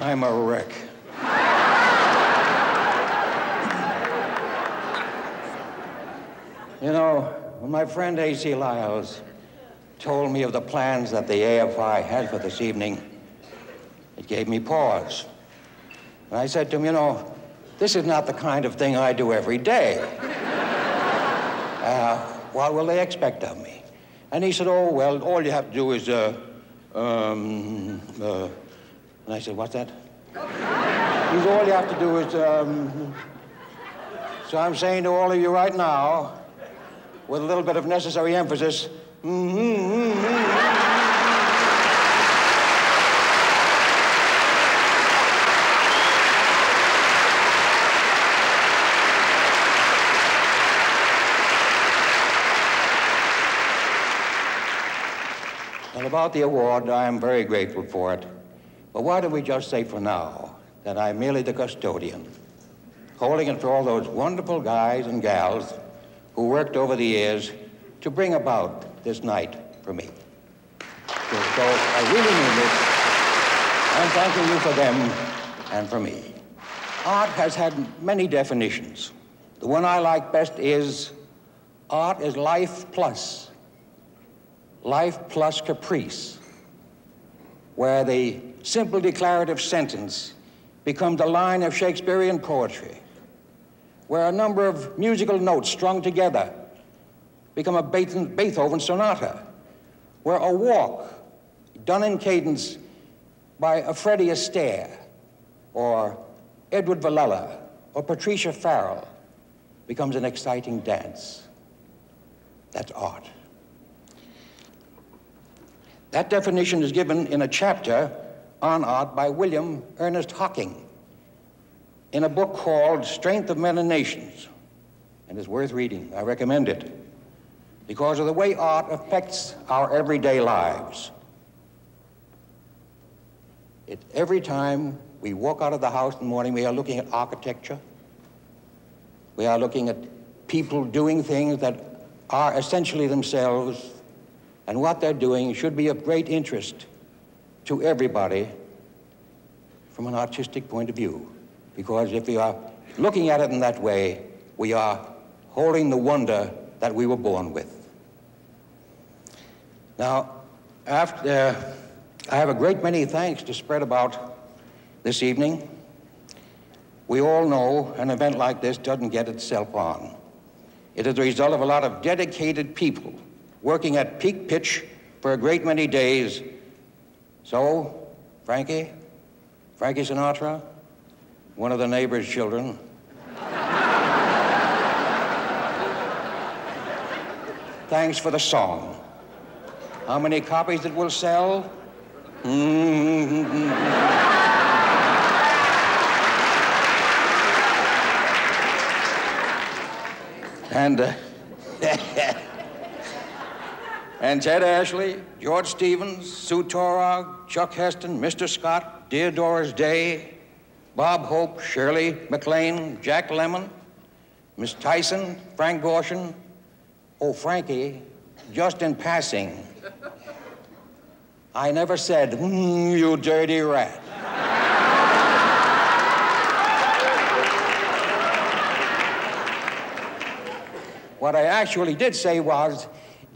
I'm a wreck. you know, when my friend A.C. Lyles told me of the plans that the AFI had for this evening, it gave me pause. And I said to him, you know, this is not the kind of thing I do every day. Uh, what will they expect of me? And he said, oh, well, all you have to do is, uh, um, uh, and I said, what's that? he said, all you have to do is, um, so I'm saying to all of you right now, with a little bit of necessary emphasis, mm-hmm, mm-hmm. And about the award, I am very grateful for it. But why don't we just say for now that I'm merely the custodian, holding it for all those wonderful guys and gals who worked over the years to bring about this night for me. So I really mean this. I'm thanking you for them and for me. Art has had many definitions. The one I like best is art is life plus life plus caprice, where the simple declarative sentence becomes a line of Shakespearean poetry, where a number of musical notes strung together become a Beethoven sonata, where a walk done in cadence by a Freddie Astaire or Edward Villella or Patricia Farrell becomes an exciting dance. That's art. That definition is given in a chapter on art by William Ernest Hocking in a book called Strength of Men and Nations, and it's worth reading. I recommend it because of the way art affects our everyday lives. It, every time we walk out of the house in the morning, we are looking at architecture. We are looking at people doing things that are essentially themselves and what they're doing should be of great interest to everybody from an artistic point of view. Because if we are looking at it in that way, we are holding the wonder that we were born with. Now, after, uh, I have a great many thanks to spread about this evening. We all know an event like this doesn't get itself on. It is the result of a lot of dedicated people working at peak pitch for a great many days. So, Frankie, Frankie Sinatra, one of the neighbor's children, thanks for the song. How many copies it will sell? And uh, and Ted Ashley, George Stevens, Sue Torog, Chuck Heston, Mr. Scott, Dear Doris Day, Bob Hope, Shirley MacLaine, Jack Lemmon, Miss Tyson, Frank Gorshin, oh, Frankie, just in passing, I never said, mm, you dirty rat. what I actually did say was,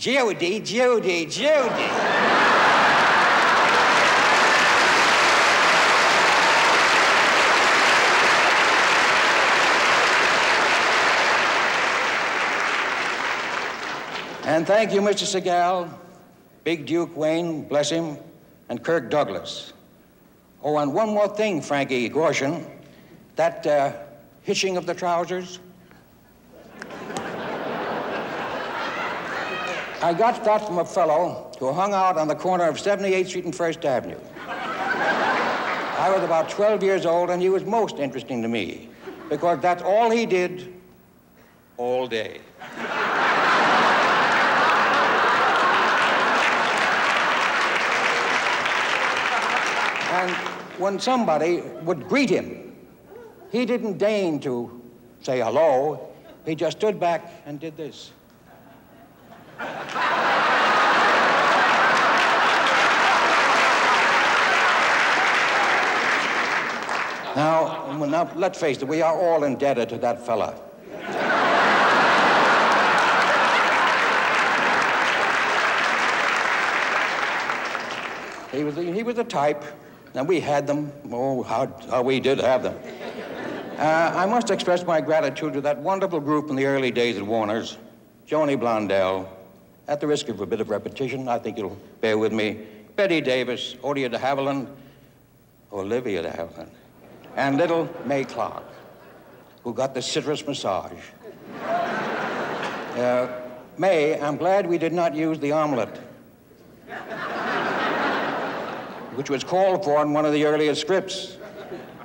Judy, Judy, Judy. And thank you, Mr. Segal, Big Duke Wayne, bless him, and Kirk Douglas. Oh, and one more thing, Frankie Gorshin. That uh, hitching of the trousers, I got that from a fellow who hung out on the corner of 78th Street and First Avenue. I was about 12 years old, and he was most interesting to me because that's all he did all day. and when somebody would greet him, he didn't deign to say hello. He just stood back and did this. Now, now, let's face it, we are all indebted to that fella. he was, a, he was a type, and we had them. Oh, how, how we did have them. Uh, I must express my gratitude to that wonderful group in the early days at Warner's, Joni Blondell, at the risk of a bit of repetition, I think you'll bear with me, Bette Davis, Odia de Havilland, Olivia de Havilland, and little Mae Clarke, who got the citrus massage. Uh, Mae, I'm glad we did not use the omelet, which was called for in one of the earlier scripts.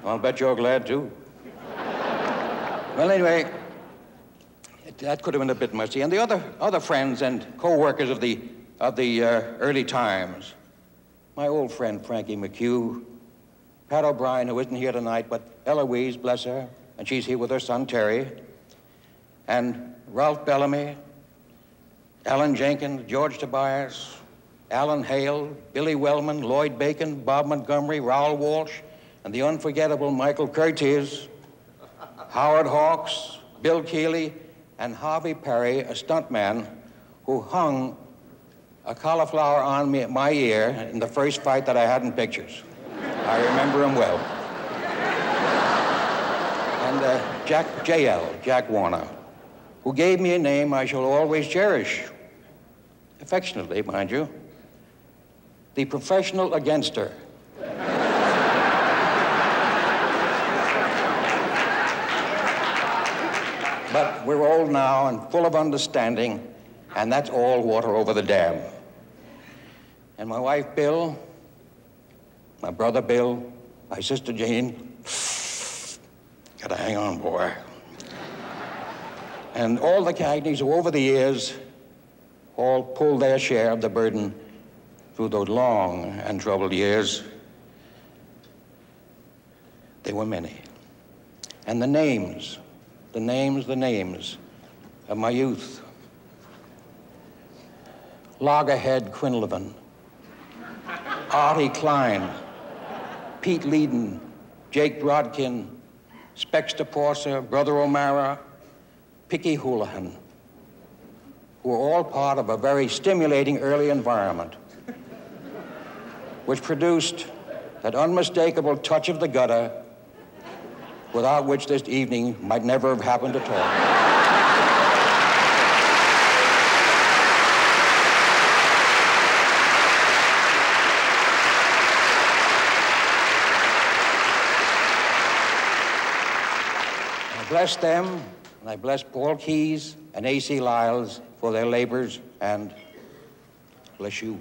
I'll bet you're glad too. well, anyway, that could have been a bit messy. And the other, other friends and co-workers of the, of the uh, early times, my old friend Frankie McHugh, Pat O'Brien, who isn't here tonight, but Eloise, bless her, and she's here with her son Terry, and Ralph Bellamy, Allen Jenkins, George Tobias, Alan Hale, Billy Wellman, Lloyd Bacon, Bob Montgomery, Raoul Walsh, and the unforgettable Michael Curtiz, Howard Hawks, Bill Keighley, and Harvey Parry, a stuntman who hung a cauliflower on me, my ear in the first fight that I had in pictures. I remember him well. And uh, Jack JL, Jack Warner, who gave me a name I shall always cherish, affectionately, mind you, the professional againster. But we're old now and full of understanding, and that's all water over the dam. And my wife, Bill, my brother Bill, my sister Jane. Gotta hang on, boy. And all the Cagneys who over the years all pulled their share of the burden through those long and troubled years. They were many. And the names, the names, the names of my youth. Loggerhead Quinlivan, Artie Klein, Pete Leedon, Jake Brodkin, Spexter Porser, Brother O'Mara, Picky Houlihan, who were all part of a very stimulating early environment, which produced that unmistakable touch of the gutter without which this evening might never have happened at all. I bless them, and I bless Paul Keyes and A.C. Lyles for their labors, and bless you.